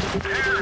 Harry!